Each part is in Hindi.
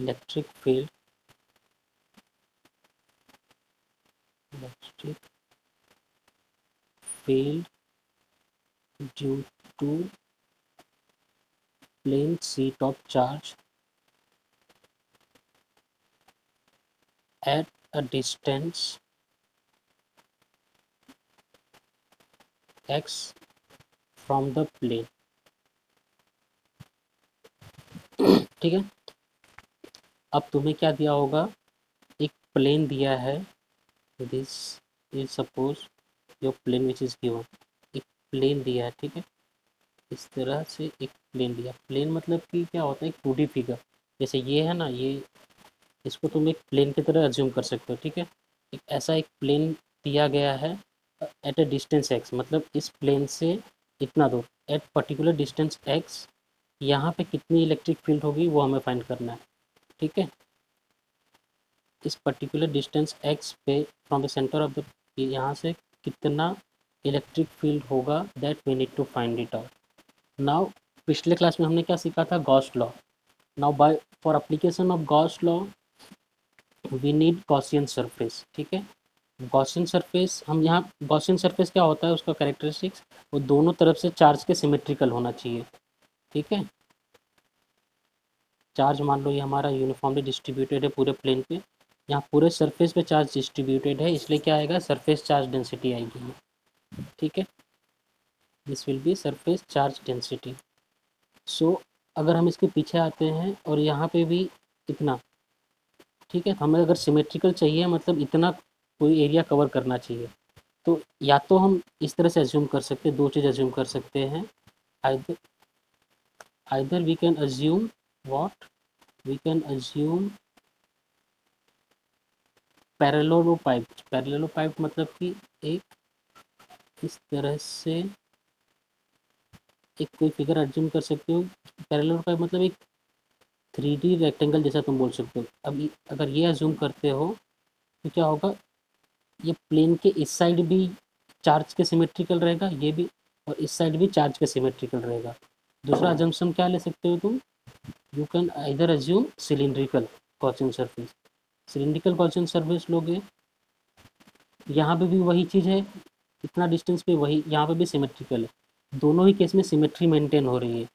electric field electric field due to plane sheet of charge at a distance x from the plane ठीक है अब तुम्हें क्या दिया होगा? एक प्लेन दिया है। This is suppose your plane which is given एक प्लेन दिया है, ठीक है? इस तरह से एक प्लेन दिया। प्लेन मतलब कि क्या होता है? एक टू फिगर जैसे ये है ना, ये, इसको तुम एक प्लेन की तरह एज्यूम कर सकते हो, ठीक है? एक ऐसा एक प्लेन दिया गया है एट ए डिस्टेंस एक्स मतलब इस प्लेन से इतना दूर. एट पर्टिकुलर डिस्टेंस एक्स यहाँ पे कितनी इलेक्ट्रिक फ़ील्ड होगी, वो हमें फाइंड करना है। ठीक है? इस पर्टिकुलर डिस्टेंस एक्स पे from the center of the यहाँ से कितना इलेक्ट्रिक फ़ील्ड होगा that we need to find it out now पिछले क्लास में हमने क्या सीखा था? Gauss law now by for application of Gauss law we need Gaussian surface ठीक है? गॉसियन सरफेस हम यहाँ गॉसियन सरफेस क्या होता है? उसका करेक्टरिस्टिक्स वो दोनों तरफ़ से चार्ज के सिमेट्रिकल होना चाहिए, ठीक है? चार्ज मान लो ये हमारा यूनिफॉर्मली डिस्ट्रीब्यूटेड है पूरे प्लेन पे। यहाँ पूरे सरफेस पे चार्ज डिस्ट्रीब्यूटेड है, इसलिए क्या आएगा? सरफेस चार्ज डेंसिटी आएगी ठीक है? This will be surface charge density so अगर हम इसके पीछे आते हैं और यहाँ पे भी इतना, ठीक है? हमें अगर सिमेट्रिकल चाहिए मतलब इतना कोई एरिया कवर करना चाहिए तो या तो हम इस तरह से एज्यूम कर सकते दो चीज़ एज्यूम कर सकते हैं। Either we can assume what? We can assume parallelopiped parallelopiped मतलब कि एक इस तरह से एक कोई फिगर एज्यूम कर सकते हो। पैरेलोपाइप मतलब एक थ्री डी रेक्टेंगल जैसा तुम बोल सकते हो। अब अगर ये एज्यूम करते हो तो क्या होगा? ये प्लेन के इस साइड भी चार्ज के सिमेट्रिकल रहेगा, ये भी, और इस साइड भी चार्ज के सिमेट्रिकल रहेगा। दूसरा अजम्पन क्या ले सकते हो तुम? यू कैन इधर assume cylindrical Gaussian surface cylindrical Gaussian surface लोगे, यहाँ पे भी वही चीज़ है, इतना डिस्टेंस पे वही, यहाँ पे भी सिमेट्रिकल है। दोनों ही केस में सिमेट्री मेंटेन हो रही है,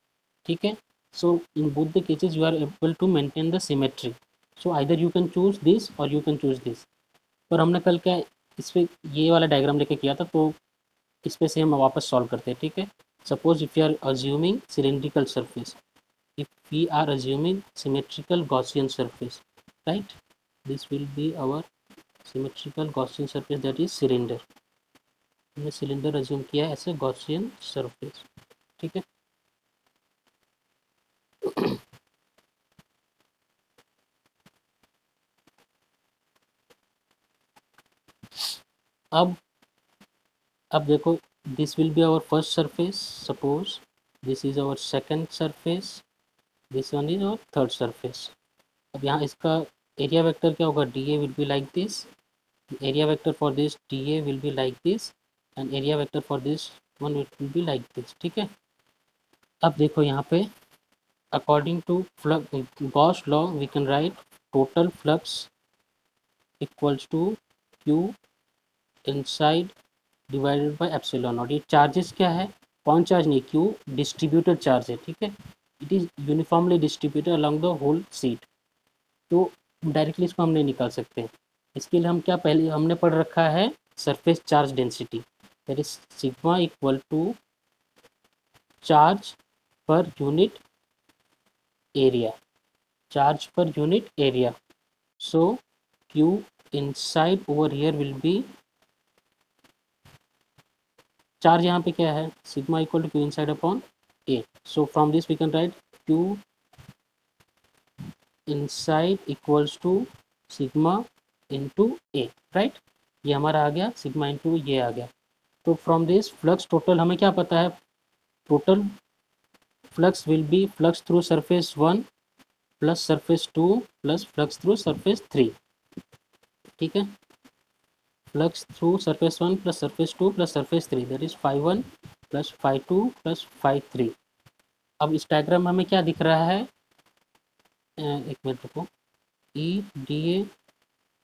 ठीक है? So in both the cases you are able to maintain the symmetry so either you can choose this और यू कैन चूज़ दिस पर हमने कल क्या इस पर ये वाला डायग्राम लेके किया था तो इस पे से हम वापस सॉल्व करते हैं, ठीक है? Suppose if you are assuming cylindrical surface if we are assuming symmetrical Gaussian surface right this will be our symmetrical Gaussian surface that is cylinder हमने सिलेंडर अज्यूम किया ऐसे गॉसियन सरफेस ठीक है अब अब देखो this will be our first surface suppose this is our second surface this one is our third surface अब यहाँ इसका एरिया वेक्टर क्या होगा? D A will be like this area vector for this D A will be like this and area vector for this one will be like this ठीक है? अब देखो यहाँ पे according to Gauss law we can write total flux equals to Q inside divided by epsilon और ये चार्जेस क्या है? कौन चार्ज नहीं क्यू डिस्ट्रीब्यूटेड चार्ज है, ठीक है? It is uniformly distributed along the whole sheet तो डायरेक्टली इसको हम नहीं निकाल सकते इसके लिए हम क्या पहले, हमने पढ़ रखा है surface charge density that is sigma equal to charge per unit area charge per unit area so Q inside over here will be charge यहाँ पे क्या है? Sigma equal to Q inside upon A so from this we can write Q inside equals to sigma into A right ये हमारा आ गया सिग्मा इंटू ये आ गया। तो फ्रॉम दिस फ्लक्स टोटल हमें क्या पता है? Total flux will be flux through surface one plus surface two plus flux through surface three ठीक है? Flux through surface 1 plus surface 2 plus surface 3 that is phi 1 plus phi 2 plus phi 3 अब इस डायग्राम में हमें क्या दिख रहा है? एक मिनट रुको। ई डी ए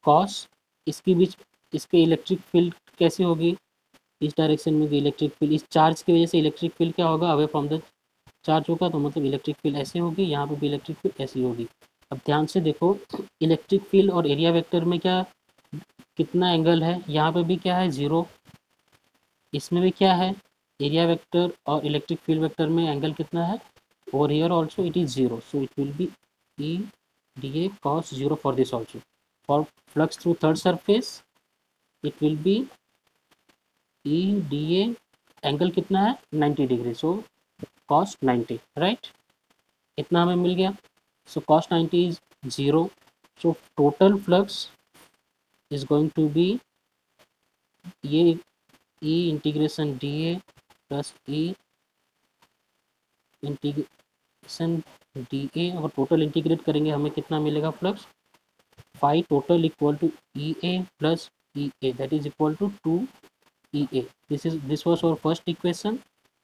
कॉस इसके बीच, इसके इलेक्ट्रिक फ़ील्ड कैसी होगी? इस डायरेक्शन में इलेक्ट्रिक फ़ील्ड इस चार्ज की वजह से इलेक्ट्रिक फ़ील्ड क्या होगा? अवे फ्रॉम द चार्ज होगा तो मतलब इलेक्ट्रिक फ़ील्ड ऐसे होगी, यहाँ पर भी इलेक्ट्रिक फ़ील्ड ऐसी होगी। अब ध्यान से देखो इलेक्ट्रिक फ़ील्ड और एरिया वेक्टर में क्या, कितना एंगल है? यहाँ पे भी क्या है? ज़ीरो इसमें भी क्या है? एरिया वेक्टर और इलेक्ट्रिक फ़ील्ड वेक्टर में एंगल कितना है? और here also it is zero so it will be E D A cos zero for this also for flux through third surface it will be E D A angle कितना है? 90 डिग्री सो कॉस 90 राइट इतना हमें मिल गया. So cos 90 is zero so total flux is going to be ये e integration D A plus A integration D A और टोटल इंटीग्रेट करेंगे, हमें कितना मिलेगा flux five total equal to E A plus E A that is equal to two E A this is this was our first equation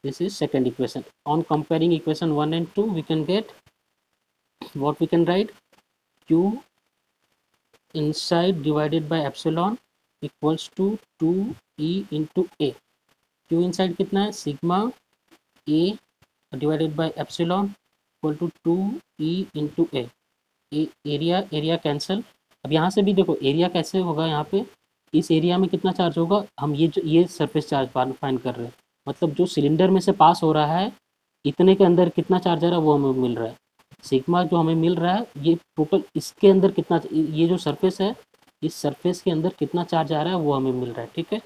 this is second equation on comparing equation one and two we can get what we can write Q inside divided by epsilon equals to two E into A q inside कितना है? Sigma a divided by epsilon to to 2e into a. Area area cancel अब यहाँ से भी देखो एरिया कैसे होगा यहाँ पे? इस एरिया में कितना चार्ज होगा? हम ये जो, ये सरफेस चार्ज फाइंड कर रहे हैं। मतलब जो सिलेंडर में से पास हो रहा है, इतने के अंदर कितना चार्ज आ रहा है, वो हमें मिल रहा है। सिग्मा जो हमें मिल रहा है, ये टोटल इसके अंदर कितना, ये जो सरफेस है, इस सरफेस के अंदर कितना चार्ज आ रहा है, वो हमें मिल रहा है, ठीक है?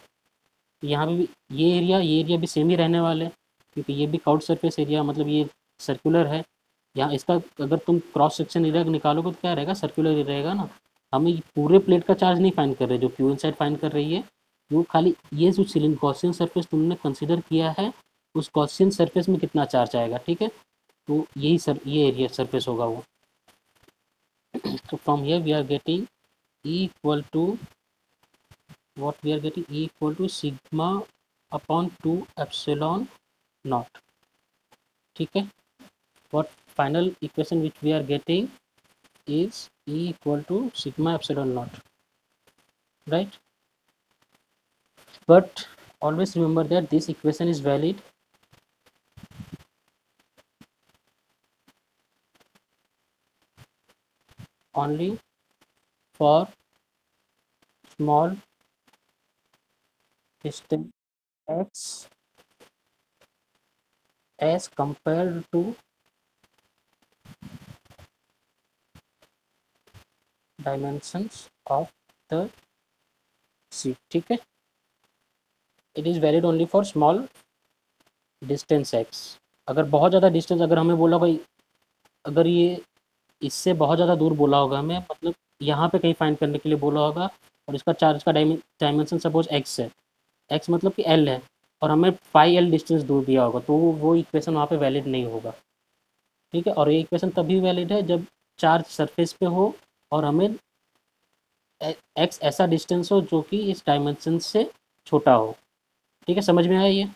यहाँ पे भी, ये एरिया ये एरिया भी सेम ही रहने वाले हैं, क्योंकि ये भी काउट सरफेस एरिया मतलब ये सर्कुलर है। यहाँ इसका अगर तुम क्रॉस सेक्शन एरिया निकालोगे तो क्या रहेगा? सर्कुलर ही रहेगा ना। हमें पूरे प्लेट का चार्ज नहीं फाइन कर रहे, जो क्यू इनसाइड फाइन कर रही है, वो खाली ये जो सिलिंड गॉसियन सरफेस तुमने कंसिडर किया है, उस गॉसियन सरफेस में कितना चार्ज आएगा, ठीक है? तो यही सर ये एरिया सरफेस होगा वो। तो from here we are getting equal to what we are getting E equal to sigma upon 2 epsilon naught ठीक है what final equation which we are getting is E equal to sigma epsilon naught right but always remember that this equation is valid only for small distance x, as compared to dimensions of the seat ठीक है it is valid only for small distance x अगर बहुत ज़्यादा डिस्टेंस अगर हमें बोला भाई, अगर ये इससे बहुत ज़्यादा दूर बोला होगा हमें मतलब यहाँ पे कहीं फाइंड करने के लिए बोला होगा, और इसका चार्ज का डायमेंशन सपोज़ एक्स है एक्स मतलब कि एल है, और हमें फाइव एल डिस्टेंस दूर दिया होगा तो वो इक्वेशन वहाँ पे वैलिड नहीं होगा। ठीक है? और ये इक्वेशन तभी वैलिड है जब चार्ज सरफेस पे हो और हमें एक्स ऐसा डिस्टेंस हो जो कि इस डायमेंशन से छोटा हो। ठीक है? समझ में आया ये?